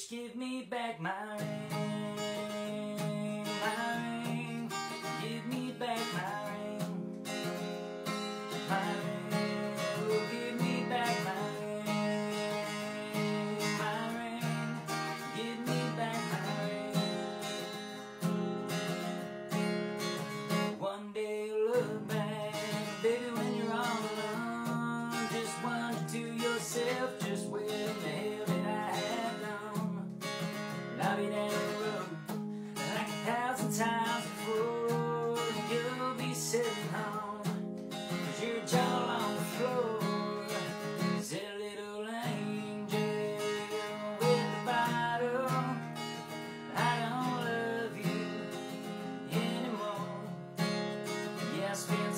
Bitch, give me back my ring. atmosphere.